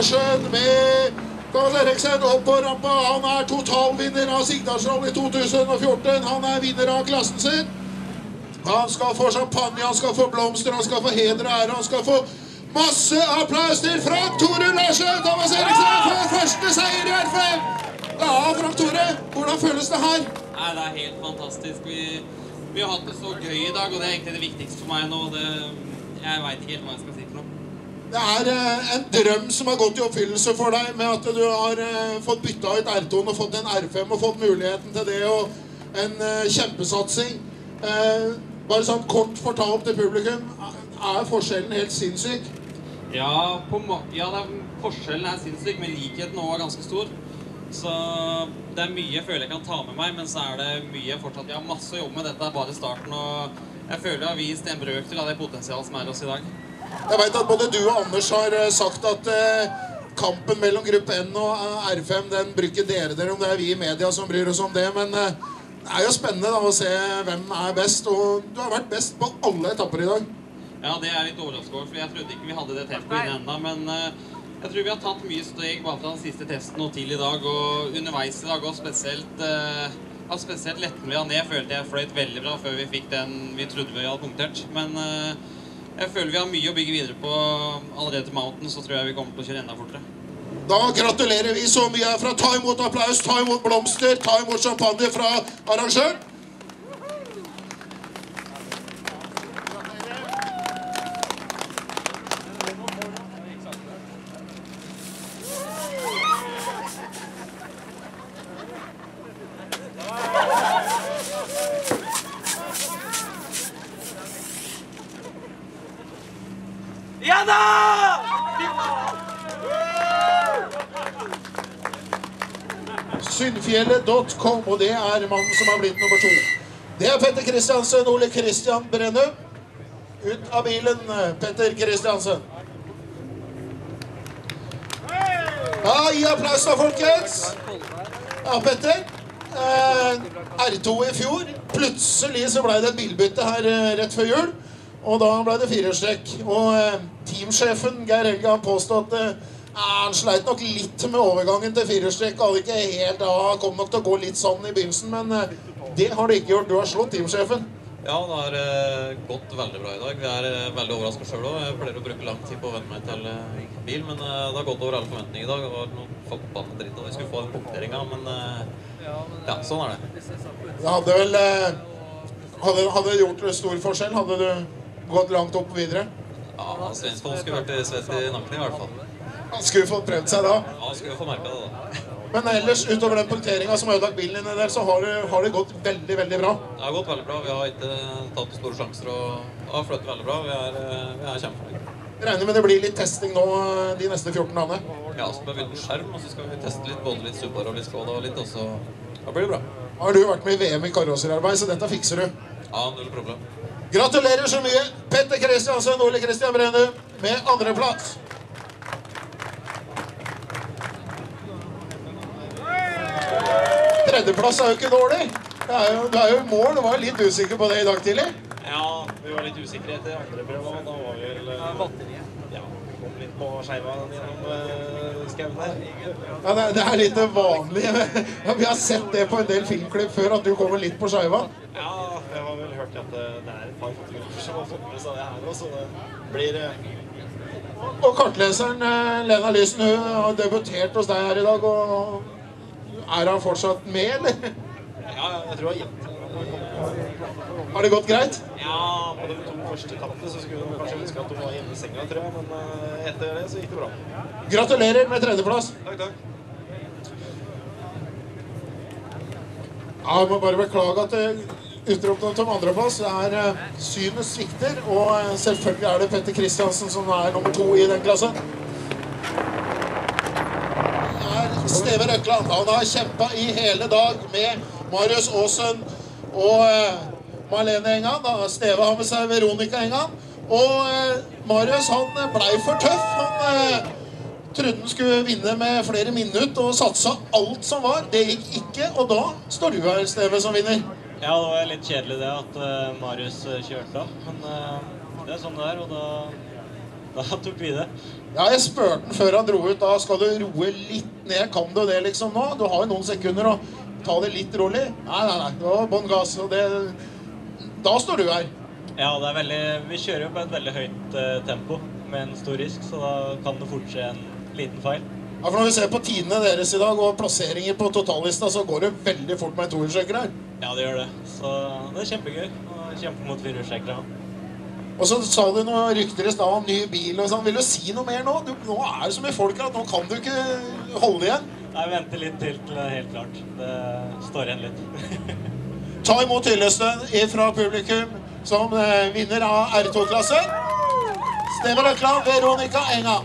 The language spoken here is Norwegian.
ۖ Eriksen opp på rampa. Han er totalvinner av Sigdalsrally 2014. Han er vinner av klassen sin. Han skal få champagne, han skal få blomster, han skal få heder og ære. Han skal få masse applaus til Frank Tore Larsen! Thomas Eriksen får første seier i R5! Ja, Frank Tore, hvordan føles det her? Nei, det er helt fantastisk. Vi, vi har hatt det så gøy i dag, og det er egentlig det viktigste for meg nå. Det, jeg veit ikke helt hva jeg skal si. Det er eh, en drøm som har gått i oppfyllelse for deg med at du har eh, fått bytta ut R2-en og fått en R5 og fått muligheten til det og en eh, kjempesatsing. Bare sånn kort fortalt til publikum, er forskjellen helt sinnssyk? Ja, ja er, forskjellen er sinnssyk, men likheten òg er ganske stor. Så det er mye jeg føler jeg kan ta med meg, men så er det mye fortsatt Jeg har masse å jobbe med. Dette er bare starten, og jeg føler jeg har vist en brøkdel av det potensialet som er hos i dag. Jeg vet at både du og Anders har eh, sagt at eh, kampen mellom gruppe N og eh, R5, den bruker dere dere om. Det er vi i media som bryr oss om det. Men eh, det er jo spennende da, å se hvem er best. Og du har vært best på alle etapper i dag. Ja, det er litt overraskende, for jeg trodde ikke vi hadde det tempoet inne ennå. Men eh, jeg tror vi har tatt mye steg bare fra den siste testen og til i dag. Og underveis i dag og spesielt uh, ja, spesielt Lettmlia ned følte jeg fløyt veldig bra før vi fikk den vi trodde vi hadde punktert. Men eh, jeg føler vi har mye å bygge videre på allerede til Mountain, så tror jeg vi kommer til å kjøre enda fortere. Da gratulerer vi så mye herfra. Ta imot applaus, ta imot blomster, ta imot champagne fra arrangøren. Da! Syndfjellet.com, og det er mannen som har blitt nummer to. Det er Petter Kristiansen, Ole Kristian Brennum. Ut av bilen, Petter Kristiansen. Ja, gi applaus da, folkens. Ja, Petter. Eh, R2 i fjor. Plutselig så ble det et bilbytte her eh, rett før jul. Og da ble det firerstrekk. Og eh, teamsjefen Geir Helge han påstod at eh, han sleit nok litt med overgangen til firerstrekk. Hadde ikke helt, ja, kom nok til å gå litt sånn i begynnelsen, men eh, det har det ikke gjort. Du har slått teamsjefen. Ja, det har eh, gått veldig bra i dag. Vi er eh, veldig overraska sjøl òg. Jeg pleier å bruke lang tid på å venne meg til eh, bil, men eh, det har gått over alle forventninger i dag. Det var noe forbanna dritt at vi skulle få den punkteringa, men ja, sånn er det. Det hadde vel hadde, hadde gjort stor forskjell? Hadde du gått langt opp videre? Ja, Svensson skulle vært svett i nakken i hvert fall. Han skulle fått prøvd seg da. Ja, han skulle få merka det, da. Men ellers, utover den punkteringa som har ødelagt bilen din, der, så har det, har det gått veldig, veldig bra. Det har gått veldig bra. Vi har ikke tatt store sjanser og har flyttet veldig bra. Vi er, vi er kjempefornøyde. Regner med det blir litt testing nå eh, de neste 14 dagene. Ja, så bør vi uten skjerm, og så skal vi teste litt både litt Subaru og litt Skoda og litt, og så da blir det bra. Har du vært med i VM i karosserarbeid, så dette fikser du. Ja, null problem. Gratulerer så mye, Petter Kristiansen, Ole Kristian Brennum, med andreplass. Tredjeplass er jo ikke dårlig. Det er jo, du er jo i mål. Du var litt usikker på det i dag tidlig. Ja, vi var litt usikre etter andre prøve, da var vi vel batteriet. Ja, vi kom litt på skeiva gjennom uh, skauen der. Ja, det, det er litt vanlig. vi har sett det på en del filmklipp før, at du kommer litt på skeiva. Hørt at det er et par fotografer som har fått med seg det her òg, så det blir eh, Og kartleseren eh, Lena Lysen hun har debutert hos deg her i dag. og Er han fortsatt med, eller? Ja, jeg tror jeg har Har det gått greit? Ja, på de to første etappene så skulle hun kanskje ønske at hun var hjemme i senga, tror jeg, men eh, etter det så gikk det bra. Gratulerer med tredjeplass. Takk, takk. Ja, jeg må bare beklage at det om andreplass er eh, synet svikter. Og eh, selvfølgelig er det Petter Kristiansen som er nummer to i den klassen. Det er Steve Røkland. Han har kjempa i hele dag med Marius Aasen og eh, Marlene Engan. Steve har med seg Veronica Engan. Og Marius han blei for tøff. Han trodde han skulle vinne med flere minutter og satsa alt som var. Det gikk ikke, og da står du her, Steve, som vinner. Ja, det var litt kjedelig det at uh, Marius eh, kjørte av. Men uh, det er sånn det er, og da, da tok vi det. Ja, jeg spurte han før han dro ut. Da skal du roe litt ned. Kan du det liksom nå? Du har jo noen sekunder å ta det litt rolig. Nei, nei, nei. Det var bånn gass. Og det Da står du her. Ja, det er veldig Vi kjører jo på et veldig høyt uh, tempo med en stor risk, så da kan det fort skje en liten feil. Ja, for Når vi ser på tidene deres i dag og plasseringer på totallista, så går det veldig fort med en tohjulstrekker her. Ja, det gjør det. Så det er kjempegøy å kjempe mot firehjulstrekkere. Og så sa du noen rykter i stad om ny bil og sånn. Vil du si noe mer nå? Du, nå er det så mye folk her at nå kan du ikke holde igjen. Jeg venter litt til til det er helt klart. Det står igjen litt. Ta imot hyllesten fra publikum som eh, vinner av R2-klassen. Steven Økland, Veronica Enga.